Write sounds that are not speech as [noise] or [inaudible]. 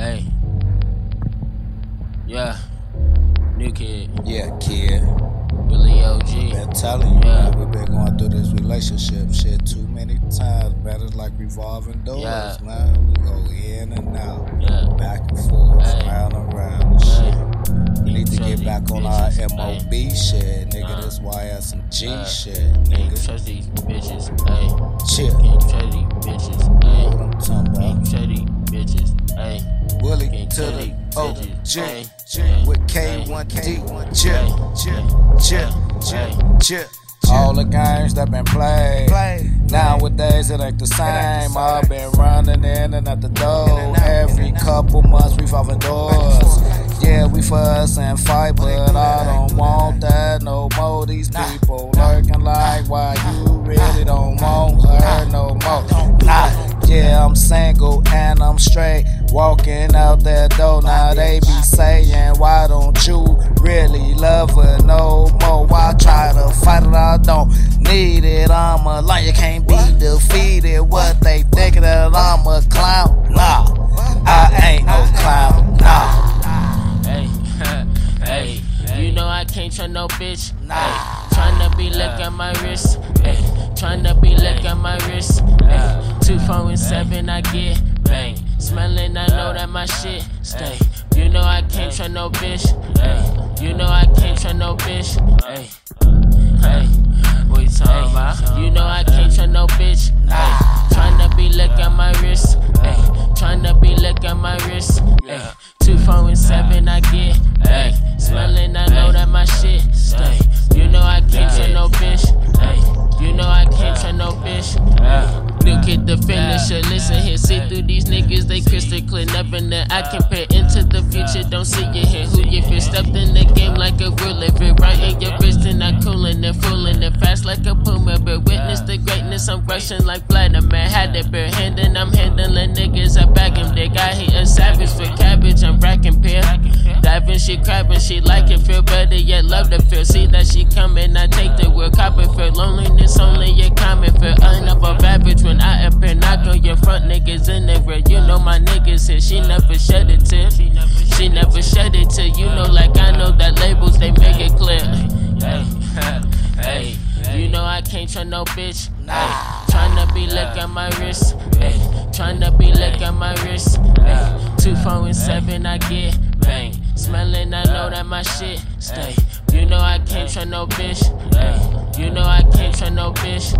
Hey. Yeah. New kid. Yeah, kid. Billy OG. Been telling you, Yeah. man, we been going through this relationship shit too many times, man. It's like revolving doors, Yeah. man. We go in and out, Yeah. back and forth, Hey. round and round and shit. We need to get back on our bitches. MOB shit, nigga. Uh. This YSMG Uh. shit, Hey, nigga. trust these bitches. Hey. Chill. Can't trust these bitches. Hey. What I'm talking Can't trust these bitches. Hey. Willie Can't to the OG with K1D. Hey. Chill, Hey. chill, chill, Hey. All the games that been played. Nowadays it ain't the same. I've been running in and out the door. Every couple months we revolving doors. Yeah, we fuss and fight, but I don't want that no more. These people lurking like why you really don't want her no more. Nah, yeah, I'm single and I'm straight. Walking out that door, now they be saying, Why don't you really love her no more? I try to fight it? I don't need it. I'm a lion, you can't be defeated. What they thinking that I'm a clown? Nah, I ain't no clown. Nah. Hey, [laughs] hey, you know I can't trust no bitch. Nah. Hey, tryna be lick on my wrist. Hey, tryna be lick on my wrist. Hey, two, four, and seven, I get bang. Smelling, I know that my shit stay. You know I can't trust no bitch. Hey, you know I can't trust no bitch. Hey, hey, what you talking about? You know I can't trust no bitch. Hey, tryna be lick on my wrist. Hey, tryna be lick on my wrist. Hey, two, four, and seven, I get bang. Smelling, I know that my shit stay. You know I can't trust no bitch. Hey, you know I can't trust no bitch. New kid the finisher. Listen through these niggas, they crystal clear. Never that I compare into the future. Don't see you here. Who you feel stepped in the game like a ruler. If it right in your wrist, and I cooling and fooling it fast like a puma. But witness the greatness, I'm rushing like Vladimir. Had it bare handing, I'm handling niggas. She crabbing, she like it. Feel better, yet love the feel. See that she coming, I take the wheel. Copy feel loneliness only your comment feel unabove average when I appear. Knock on your front niggas in the. You know my niggas here, she never shed a tear. She never shed it till you know, like I know that labels they make it clear. Hey, [laughs] hey, you know I can't trust no bitch. Hey, tryna be lick on my wrist. Hey, tryna be lick on my wrist. Hey, two, four, and seven, I get Smelling, I know that my shit stay. You know I can't trust no bitch. You know I can't trust no bitch.